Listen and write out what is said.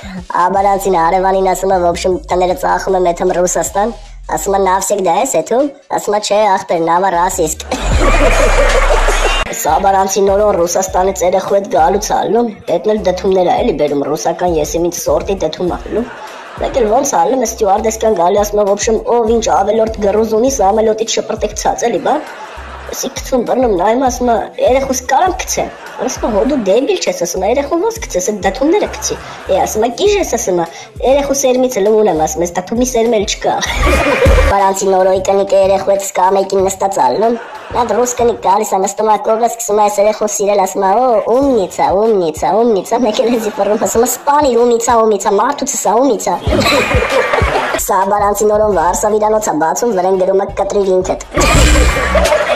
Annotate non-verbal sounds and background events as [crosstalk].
Աբարացին Արևանին ասում եմ, ոբշեմ տները ծախում եմ եթեմ Ռուսաստան, ասում եմ նավսիկ դա ես եթում, ասում եմ չէ ախպեր, նավա ռասիստ։ Սաբարանցի նորոն Ռուսաստանից երեխու հետ գալուց ալնում, դետնել դդումներ ա էլի բերում ռուսական եսի ինձ սորտի դդում ալնում։ Մեկ էլ ոնց ալնում է ստյուարդես կան գալի ասում եմ, ոբշեմ ով ինչ ավելորդ գրուզ ունի, սամելոտից շպրտեք ցած էլի բա սիփցում բռնում նայում ասում է երեխուս կարամ գցե ասում է հո դու դեբիլ ես ասում է երեխուն ո՞նց գցես այդ դաթումները գցի է ասում է կիժ ես ասում է երեխու սերմից լուն եմ ասում ես դաթումի սերմել չկա [laughs] բարանցի նորոյի կնիկ երեխու հետ սկա մեկին նստած ալնում նա դրոս կնիկ գալիս է նստում է կողմը սկսում է երեխուն սիրել ասում է օ ումնիցա ումնիցա ումնիցա մեկելեզի փռում ասում է սպանի ումնիցա ումնիցա մարդուցս ումնիցա [laughs] Սա բարանցի նորոն վարսավիրանոց է բացում, վրեն գրում է կտրիլինքետ։ [laughs]